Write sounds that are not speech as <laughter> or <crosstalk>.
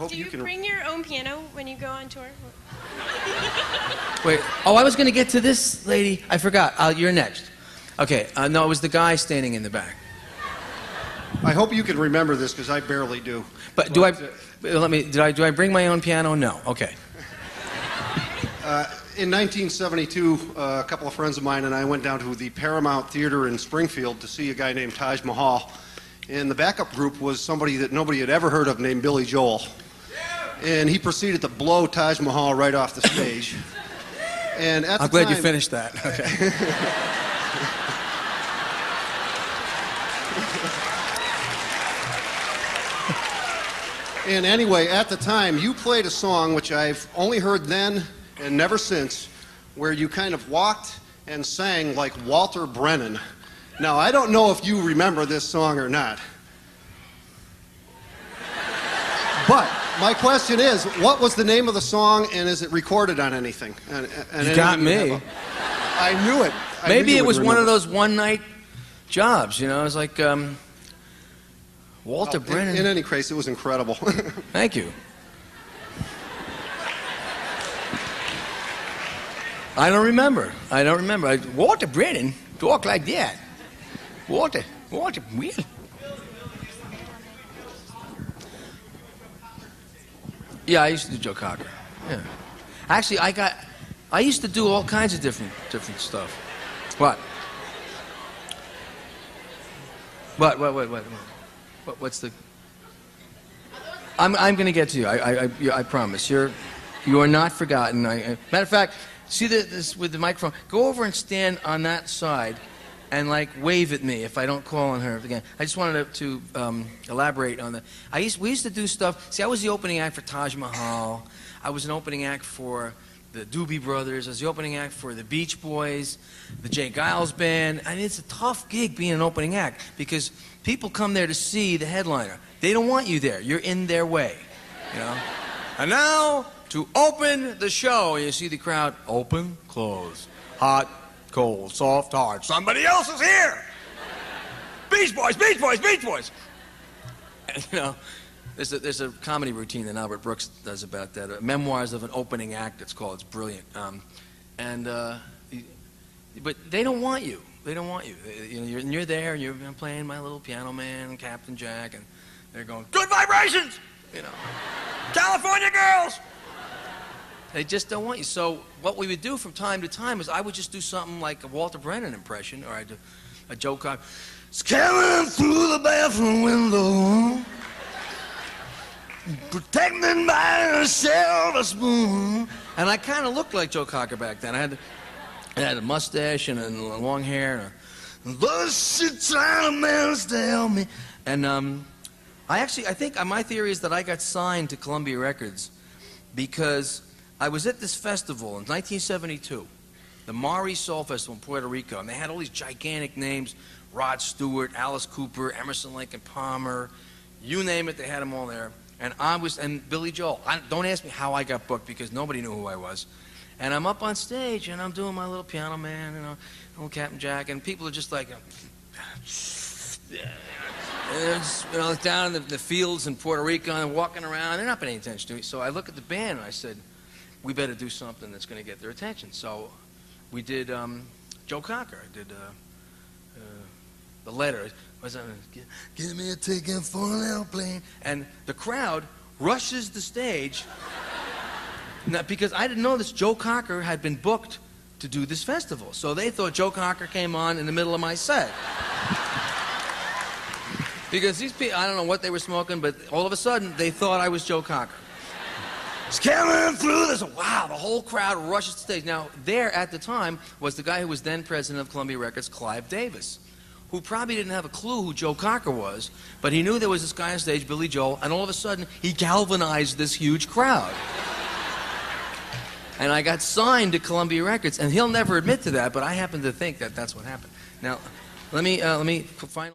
hope Do you, you can. bring your own piano when you go on tour? Wait. Oh, I was going to get to this lady. I forgot. Uh, you're next. Okay. Uh, no, it was the guy standing in the back. I hope you can remember this because I barely do. But do I? uh, Let me. Did I? Do I bring my own piano? No. Okay. <laughs> In 1972, uh, a couple of friends of mine and I went down to the Paramount Theater in Springfield to see a guy named Taj Mahal. And the backup group was somebody that nobody had ever heard of named Billy Joel. And he proceeded to blow Taj Mahal right off the stage. And at I'm glad you finished that. Okay. And anyway, at the time, you played a song which I've only heard then and never since, where you kind of walked and sang like Walter Brennan. Now, I don't know if you remember this song or not. But my question is, what was the name of the song and is it recorded on anything? And, and You got of you have me. I knew it. I Maybe you it was one of those one night jobs. You know, it was like um, Walter Oh, in- Brennan. In, any case, it was incredible. <laughs> Thank you. I don't remember. I don't remember. I, Walter Brennan talk like that. Walter, Walter, really? Yeah, I used to do Joe Cocker. Yeah. Actually, I got. I used to do all kinds of different different stuff. What? What? What? What? What? what what's the? I'm, I'm going to get to you. I, I, I, I promise. You're, you are not forgotten. I, I, matter of fact, see the, this with the microphone. Go over and stand on that side, and like wave at me if I don't call on her again. I just wanted to, to um, elaborate on that. I used, we used to do stuff. See, I was the opening act for Taj Mahal. I was an opening act for the Doobie Brothers. I was the opening act for the Beach Boys, the J. Geils Band. I mean, it's a tough gig being an opening act because people come there to see the headliner. They don't want you there. You're in their way, you know. And now to open the show, you see the crowd open, close, hot, cold, soft, hard. Somebody else is here. Beach Boys, Beach Boys, Beach Boys. And, you know, there's a, there's a comedy routine that Albert Brooks does about that. Uh, Memoirs of an opening act. It's called. It's brilliant. Um, and uh, but they don't want you. They don't want you. They- you know, you're, and you're there. And you're playing my little piano man, and Captain Jack, and they're going good vibrations. You know, California girls. They just don't want you. So what we would do from time to time is I would just do something like a Walter Brennan impression, or I'd do a Joe Cocker. Scamming through the bathroom window, protected by a silver spoon. And I kind of looked like Joe Cocker back then. I had, I had a mustache and a long hair. And she trying to manage to me. And um, I actually, I think my theory is that I got signed to Columbia Records because I was at this festival in 1972, the Mar y Sol Festival in Puerto Rico, and they had all these gigantic names: Rod Stewart, Alice Cooper, Emerson, and Palmer, you name it, they had them all there. And I was, and Billy Joel. I, don't ask me how I got booked because nobody knew who I was. And I'm up on stage and I'm doing my little piano man, you know, little Captain Jack, and people are just like. <laughs> You you know, down in the, the fields in Puerto Rico and walking around. They're not paying attention to me. So I look at the band and I said, we better do something that's going to get their attention. So we did um, Joe Cocker. I did uh, uh, the letter. Was give, give me a ticket for an airplane. And the crowd rushes the stage. <laughs> Now, because I didn't know this, Joe Cocker had been booked to do this festival. So they thought Joe Cocker came on in the middle of my set. Because these people, I don't know what they were smoking, but all of a sudden they thought I was Joe Cocker. Scammering through this, wow, the whole crowd rushes the stage. Now, there at the time was the guy who was then president of Columbia Records, Clive Davis, who probably didn't have a clue who Joe Cocker was, but he knew there was this guy on stage, Billy Joel, and all of a sudden he galvanized this huge crowd. And I got signed to Columbia Records, and he'll never admit to that, but I happen to think that that's what happened. Now, let me, uh, let me find.